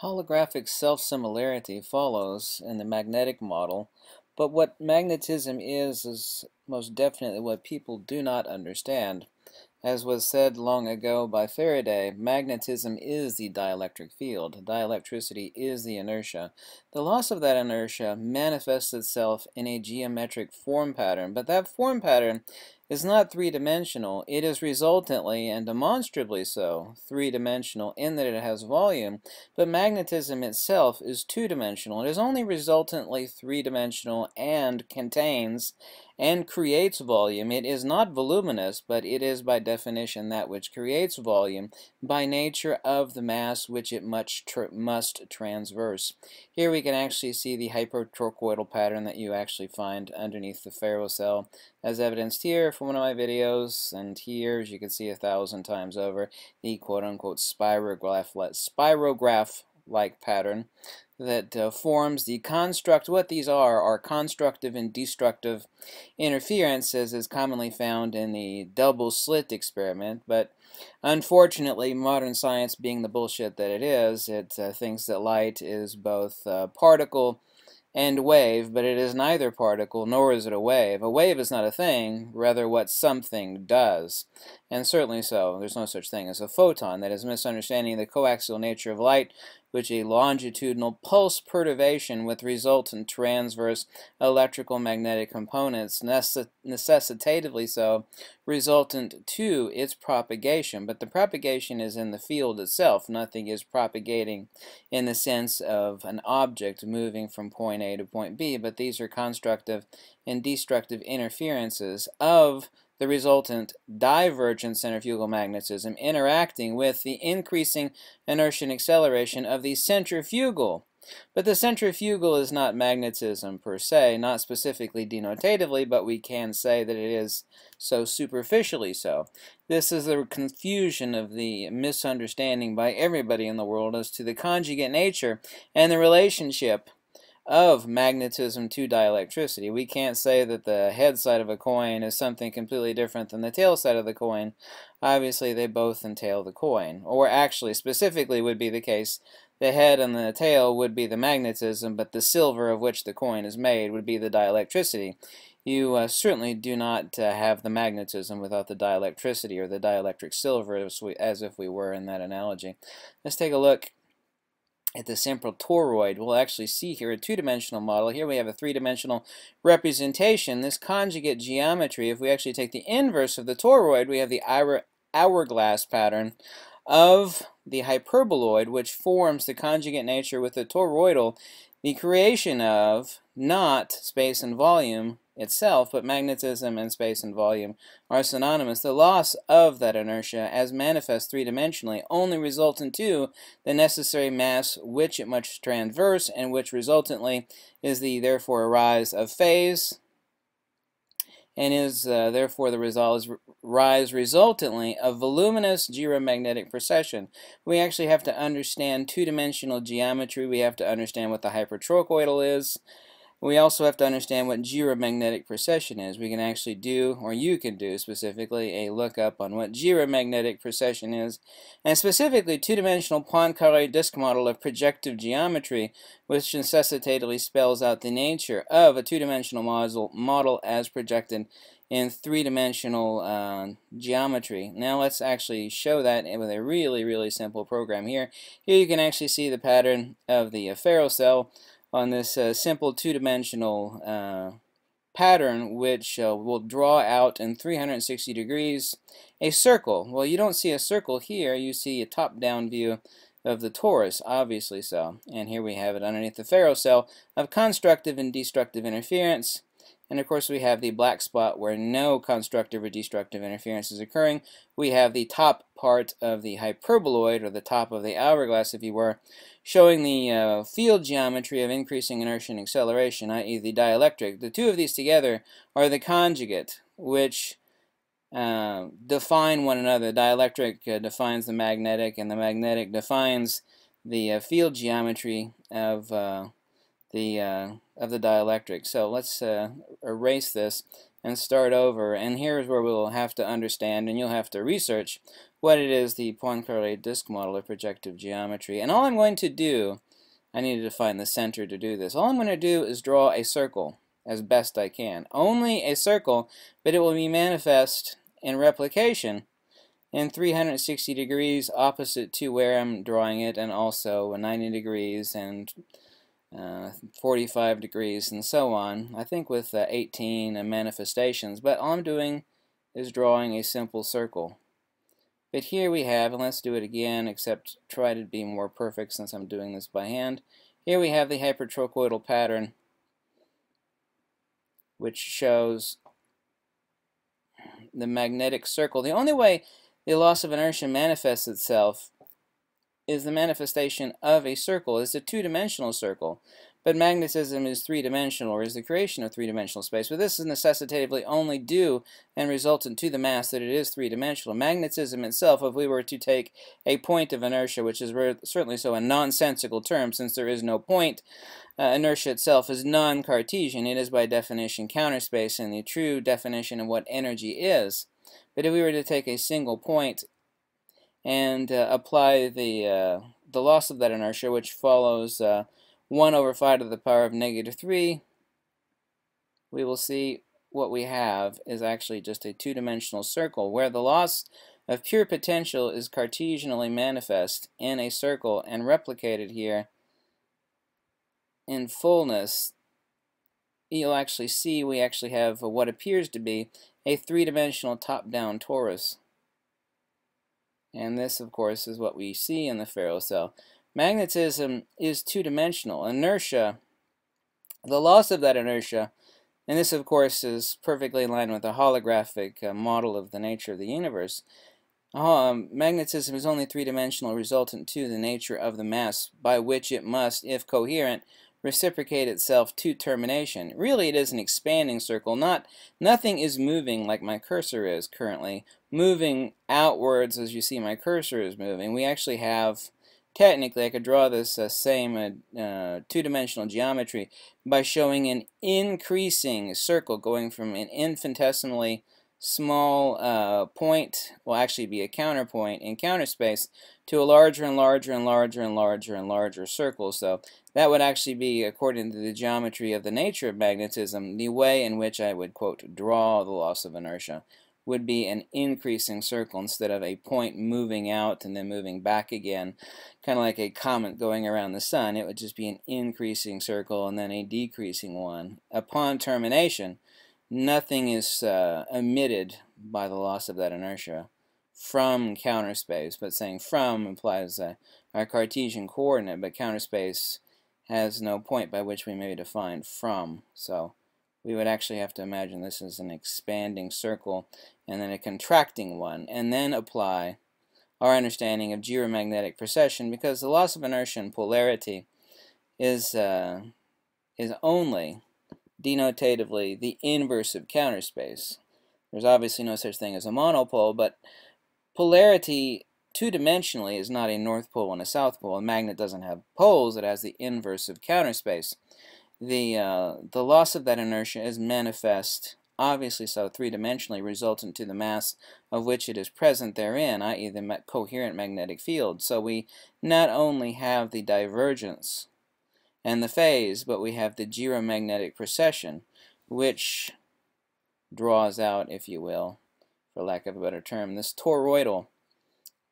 Holographic self-similarity follows in the magnetic model, but what magnetism is is most definitely what people do not understand. As was said long ago by Faraday, magnetism is the dielectric field. Dielectricity is the inertia. The loss of that inertia manifests itself in a geometric form pattern, but that form pattern is not three-dimensional. It is resultantly and demonstrably so three-dimensional in that it has volume, but magnetism itself is two-dimensional. It is only resultantly three-dimensional and contains and creates volume. It is not voluminous, but it is by definition that which creates volume by nature of the mass which it must, tr must transverse. Here we can actually see the hypertoroidal pattern that you actually find underneath the ferrocell as evidenced here from one of my videos and here as you can see a thousand times over the quote-unquote spirograph spirograph like pattern that uh, forms the construct. What these are are constructive and destructive interferences as commonly found in the double slit experiment, but unfortunately modern science being the bullshit that it is, it uh, thinks that light is both uh, particle and wave, but it is neither particle nor is it a wave. A wave is not a thing, rather what something does. And certainly so, there's no such thing as a photon. That is misunderstanding the coaxial nature of light, which a longitudinal pulse perturbation with resultant transverse electrical magnetic components, necessitatively so, resultant to its propagation. But the propagation is in the field itself. Nothing is propagating in the sense of an object moving from point A to point B, but these are constructive and destructive interferences of the resultant divergent centrifugal magnetism interacting with the increasing inertia and acceleration of the centrifugal. But the centrifugal is not magnetism per se, not specifically denotatively, but we can say that it is so superficially so. This is the confusion of the misunderstanding by everybody in the world as to the conjugate nature and the relationship of magnetism to dielectricity. We can't say that the head side of a coin is something completely different than the tail side of the coin. Obviously, they both entail the coin. Or actually, specifically would be the case, the head and the tail would be the magnetism, but the silver of which the coin is made would be the dielectricity. You uh, certainly do not uh, have the magnetism without the dielectricity or the dielectric silver as, we, as if we were in that analogy. Let's take a look at the central toroid, we'll actually see here a two-dimensional model. Here we have a three-dimensional representation. This conjugate geometry, if we actually take the inverse of the toroid, we have the hourglass pattern of the hyperboloid, which forms the conjugate nature with the toroidal, the creation of not space and volume, itself, but magnetism and space and volume are synonymous. The loss of that inertia, as manifest three-dimensionally, only results in two, the necessary mass which it must transverse, and which resultantly is the therefore arise of phase, and is uh, therefore the result is rise resultantly of voluminous gyromagnetic precession. We actually have to understand two-dimensional geometry. We have to understand what the hypertoroidal is. We also have to understand what gyromagnetic precession is. We can actually do, or you can do specifically, a lookup on what gyromagnetic precession is, and specifically two-dimensional Poincaré disk model of projective geometry, which necessitatively spells out the nature of a two-dimensional model, model as projected in three-dimensional uh, geometry. Now let's actually show that with a really, really simple program here. Here you can actually see the pattern of the ferrocell on this uh, simple two-dimensional uh, pattern which uh, will draw out in 360 degrees a circle. Well, you don't see a circle here. You see a top-down view of the torus, obviously so. And here we have it underneath the ferrocell of constructive and destructive interference. And of course we have the black spot where no constructive or destructive interference is occurring. We have the top part of the hyperboloid, or the top of the hourglass if you were, showing the uh, field geometry of increasing inertia and acceleration, i.e. the dielectric. The two of these together are the conjugate, which uh, define one another. The dielectric uh, defines the magnetic, and the magnetic defines the uh, field geometry of uh, the uh, of the dielectric. So let's uh, erase this and start over. And here's where we'll have to understand, and you'll have to research what it is the Poincare disk model of projective geometry. And all I'm going to do, I needed to find the center to do this. All I'm going to do is draw a circle as best I can. Only a circle, but it will be manifest in replication in 360 degrees opposite to where I'm drawing it and also 90 degrees and uh, 45 degrees and so on. I think with uh, 18 manifestations, but all I'm doing is drawing a simple circle. But here we have, and let's do it again, except try to be more perfect since I'm doing this by hand. Here we have the hypertrochoidal pattern, which shows the magnetic circle. The only way the loss of inertia manifests itself is the manifestation of a circle. It's a two-dimensional circle. But magnetism is three-dimensional, or is the creation of three-dimensional space. But this is necessitatively only due and resultant to the mass that it is three-dimensional. Magnetism itself, if we were to take a point of inertia, which is certainly so a nonsensical term since there is no point, uh, inertia itself is non-Cartesian. It is by definition counter space and the true definition of what energy is. But if we were to take a single point and uh, apply the, uh, the loss of that inertia, which follows uh, 1 over 5 to the power of negative 3, we will see what we have is actually just a two-dimensional circle where the loss of pure potential is Cartesianally manifest in a circle and replicated here in fullness you'll actually see we actually have what appears to be a three-dimensional top-down torus. And this, of course, is what we see in the ferrocell. Magnetism is two-dimensional. Inertia, the loss of that inertia, and this, of course, is perfectly in line with the holographic uh, model of the nature of the universe. Um, magnetism is only three-dimensional resultant to the nature of the mass by which it must, if coherent, reciprocate itself to termination. Really, it is an expanding circle. Not Nothing is moving like my cursor is currently, moving outwards as you see my cursor is moving. We actually have, technically, I could draw this uh, same uh, uh, two-dimensional geometry by showing an increasing circle going from an infinitesimally small uh, point will actually be a counterpoint in counter space to a larger and larger and larger and larger and larger circle. So that would actually be, according to the geometry of the nature of magnetism, the way in which I would, quote, draw the loss of inertia would be an increasing circle instead of a point moving out and then moving back again, kind of like a comet going around the sun. It would just be an increasing circle and then a decreasing one. Upon termination, nothing is uh, emitted by the loss of that inertia from counter space, but saying from implies a, our Cartesian coordinate, but counter space has no point by which we may define from. So we would actually have to imagine this is an expanding circle and then a contracting one, and then apply our understanding of gyromagnetic precession because the loss of inertia and polarity is, uh, is only denotatively the inverse of counter space. There's obviously no such thing as a monopole, but polarity two-dimensionally is not a north pole and a south pole. A magnet doesn't have poles, it has the inverse of counter space. The, uh, the loss of that inertia is manifest, obviously so three-dimensionally, resultant to the mass of which it is present therein, i.e. the coherent magnetic field. So we not only have the divergence and the phase, but we have the gyromagnetic precession, which draws out, if you will, for lack of a better term, this toroidal,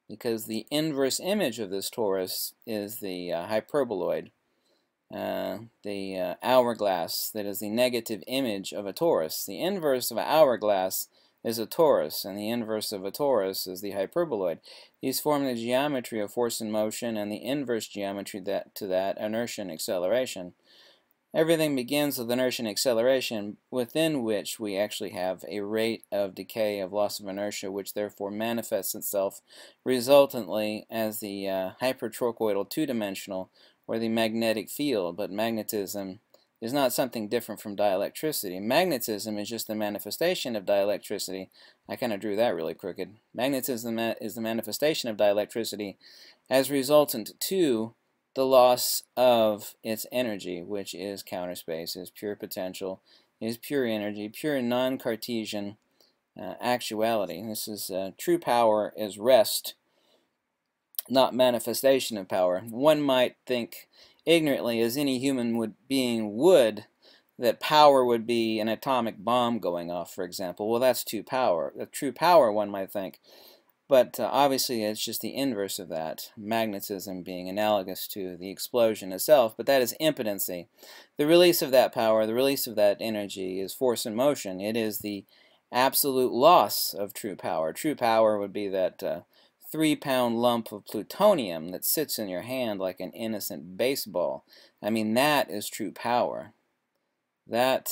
because the inverse image of this torus is the uh, hyperboloid, uh, the uh, hourglass that is the negative image of a torus. The inverse of an hourglass is a torus, and the inverse of a torus is the hyperboloid. These form the geometry of force and motion, and the inverse geometry that, to that, inertia and acceleration. Everything begins with inertia and acceleration, within which we actually have a rate of decay of loss of inertia, which therefore manifests itself resultantly as the uh, hypertrochoidal two-dimensional, or the magnetic field. But magnetism is not something different from dielectricity. Magnetism is just the manifestation of dielectricity. I kind of drew that really crooked. Magnetism is the manifestation of dielectricity as resultant to the loss of its energy, which is counter space, is pure potential, is pure energy, pure non-Cartesian uh, actuality. This is uh, true power is rest, not manifestation of power. One might think ignorantly, as any human would, being would, that power would be an atomic bomb going off, for example. Well, that's true power. The true power, one might think. But uh, obviously, it's just the inverse of that, magnetism being analogous to the explosion itself. But that is impotency. The release of that power, the release of that energy is force and motion. It is the absolute loss of true power. True power would be that uh, three pound lump of plutonium that sits in your hand like an innocent baseball. I mean, that is true power. That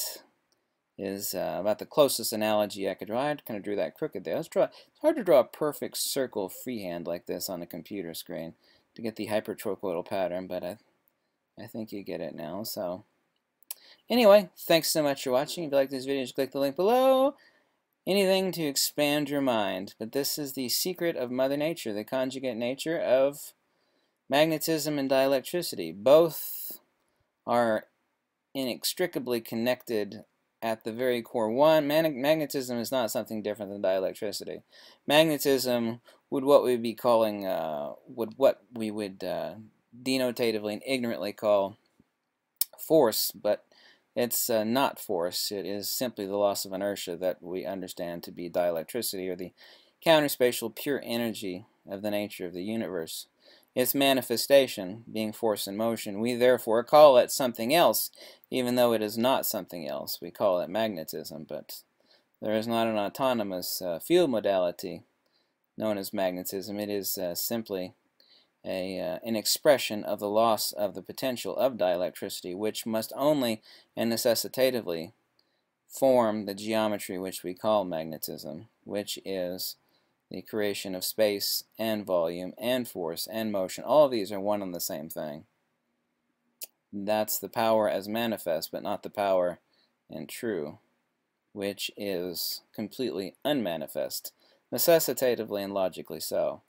is uh, about the closest analogy I could draw. I kind of drew that crooked there. Let's draw. It's hard to draw a perfect circle freehand like this on a computer screen to get the hypertrochoidal pattern, but I, I think you get it now. So, anyway, thanks so much for watching. If you like this video, just click the link below anything to expand your mind. But this is the secret of Mother Nature, the conjugate nature of magnetism and dielectricity. Both are inextricably connected at the very core. One, magnetism is not something different than dielectricity. Magnetism would what we'd be calling, uh, would what we would uh, denotatively and ignorantly call force, but it's uh, not force. It is simply the loss of inertia that we understand to be dielectricity, or the counterspatial pure energy of the nature of the universe. Its manifestation, being force and motion, we therefore call it something else, even though it is not something else. We call it magnetism, but there is not an autonomous uh, field modality known as magnetism. It is uh, simply a, uh, an expression of the loss of the potential of dielectricity, which must only and necessitatively form the geometry which we call magnetism, which is the creation of space and volume and force and motion. All of these are one and the same thing. That's the power as manifest, but not the power and true, which is completely unmanifest, necessitatively and logically so.